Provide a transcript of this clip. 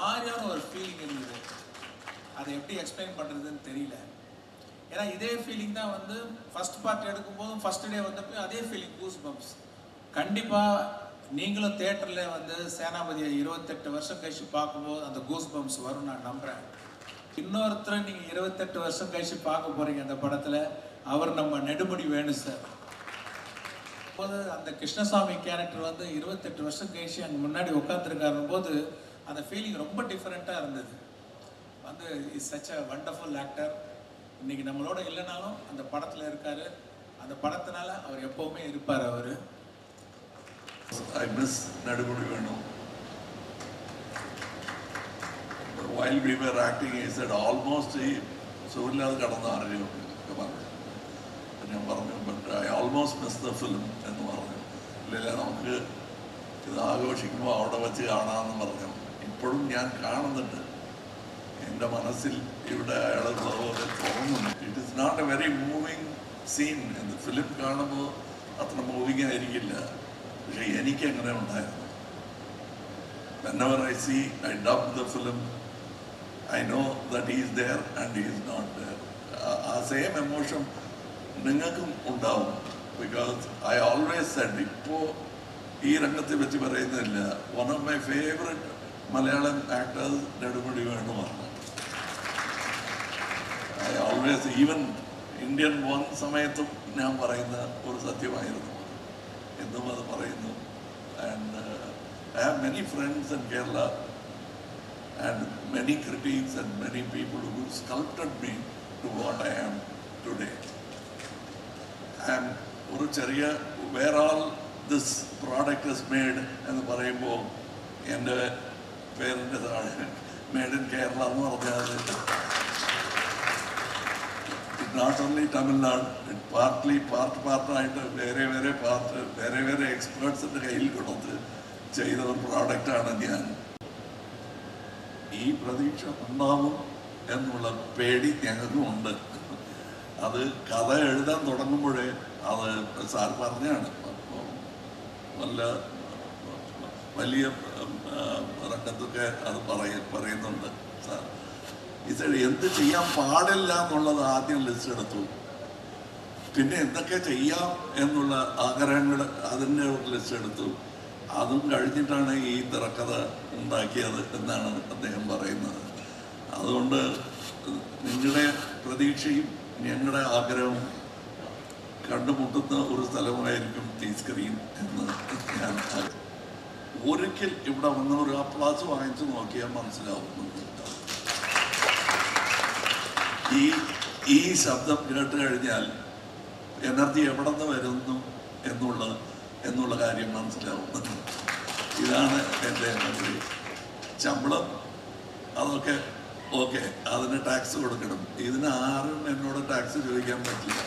மாதிரியான ஒரு ஃபீலிங் இருந்தது. அதை எப்படி எக்ஸ்பிளைன் பண்ணுறதுன்னு தெரியல. ஏன்னா இதே ஃபீலிங் தான் வந்து ஃபர்ஸ்ட் பார்ட் எடுக்கும்போதும் ஃபஸ்ட் டே வந்தப்போ அதே ஃபீலிங் கூஸ் பம்ப்ஸ் கண்டிப்பாக நீங்களும் தேட்டரில் வந்து சேனாபதியை இருபத்தெட்டு வருஷம் கழிச்சு பார்க்கும்போது அந்த கூஸ் பம்ப்ஸ் வரும் நான் நம்புகிறேன் இன்னொருத்தரை நீங்கள் இருபத்தெட்டு வருஷம் கழிச்சு பார்க்க போகிறீங்க அந்த படத்தில் அவர் நம்ம நெடுமுடி வேணும் சார் போது அந்த கிருஷ்ணசாமி கேரக்டர் வந்து இருபத்தெட்டு வருஷம் கழிச்சு அங்கே முன்னாடி உட்காந்துருக்காரு போது அந்த ஃபீலிங் ரொம்ப டிஃப்ரெண்ட்டாக இருந்தது வந்து is such a wonderful actor இன்னைக்கு நம்மளோட இல்லைனாலும் அந்த படத்தில் இருக்காரு அந்த படத்தினால அவர் எப்பவுமே இருப்பார் அவர் I miss Nadumudi Venu. While we were acting, he said almost he സുഖമില്ലാതെ കടന്ന് അറിയും ഒക്കെ പറഞ്ഞു അപ്പൊ ഞാൻ പറഞ്ഞു but I almost miss the film എന്ന് പറഞ്ഞു ഇല്ല നമുക്ക് ഇത് ആഘോഷിക്കുമ്പോൾ അവിടെ വെച്ച് കാണാമെന്ന് പറഞ്ഞു ഇപ്പോഴും ഞാൻ കാണുന്നുണ്ട്. എന്റെ മനസ്സിൽ ഇവിടെ അയാൾ പോലെ തോന്നുന്നു it is not a very moving scene എന്ന് ഫിലിം കാണുമ്പോൾ അത്ര മൂവിങ് ആയിരിക്കില്ല. പക്ഷെ എനിക്ക് അങ്ങനെ ഉണ്ടായിരുന്നു. Whenever I see I dub the film I know that is there and is not a- a same emotion നിങ്ങൾക്കും ഉണ്ടാവും. ബിക്കോസ് ഐ ഓൾവേസ് സെഡ് ഇപ്പോൾ ഈ രംഗത്തെ വെച്ച് പറയുന്നില്ല one of my favourite Malayalam actors Nedumudi വേണുമാണ് I always even Indian one സമയത്തും ഞാൻ പറയുന്ന ഒരു സത്യമായിരുന്നു. എന്നും അത് പറയുന്നു. And I have many friends in Kerala and many critics and many people who sculpted me to what I am today I am ഒരു ചെറിയ where all this product is made എന്ന് പറയുമ്പോൾ എന്റെ പേരിന്റെ മേഡ് ഇൻ കേരള എന്ന് പറഞ്ഞാൽ not only Tamil Nadu partly part പാർട്ടായിട്ട് വേറെ വേറെ പാർട്ട് വേറെ വേറെ എക്സ്പേർട്സിന്റെ കയ്യിൽ കൊടുത്ത് ചെയ്ത ഒരു പ്രോഡക്റ്റാണ് ഞാൻ. ഈ പ്രതീക്ഷ ഉണ്ടാവും എന്നുള്ള പേടി ഞങ്ങൾക്കും ഉണ്ട്. അത് കഥ എഴുതാൻ തുടങ്ങുമ്പോഴേ അത് സാർ പറഞ്ഞാണ്. നല്ല വലിയ രംഗത്തൊക്കെ അത് പറയ പറയുന്നുണ്ട് സാർ. ഇത് എന്ത് ചെയ്യാൻ പാടില്ല എന്നുള്ളത് ആദ്യം ലിസ്റ്റ് എടുത്തു. പിന്നെ എന്തൊക്കെ ചെയ്യാം എന്നുള്ള ആഗ്രഹങ്ങൾ അതിന്റെ ലിസ്റ്റ് എടുത്തു. അതും കഴിഞ്ഞിട്ടാണ് ഈ തിരക്കഥ ഉണ്ടാക്കിയത് എന്നാണ് അദ്ദേഹം പറയുന്നത്. അതുകൊണ്ട് നിങ്ങളുടെ പ്രതീക്ഷയും ഞങ്ങളുടെ ആഗ്രഹവും കണ്ടുമുട്ടുന്ന ഒരു സ്ഥലമായിരിക്കും ടീ സ്ക്രീൻ എന്ന് ഞാൻ. ഒരിക്കൽ ഇവിടെ വന്ന് ഒരു അപ്ലാസ് വാങ്ങിച്ചു നോക്കിയാൽ മനസ്സിലാവും ഈ ഈ ശബ്ദം കേട്ട് കഴിഞ്ഞാൽ എനർജി എവിടെ നിന്ന് വരുന്നു എന്നുള്ള എന്നുള്ള കാര്യം മനസ്സിലാവും ഇതാണ് എന്റെ എനർജി. ശമ്പളം അതൊക്കെ ഓക്കെ അതിന് ടാക്സ് കൊടുക്കണം. ഇതിന് ആരും എന്നോട് ടാക്സ് ചോദിക്കാൻ പറ്റില്ല.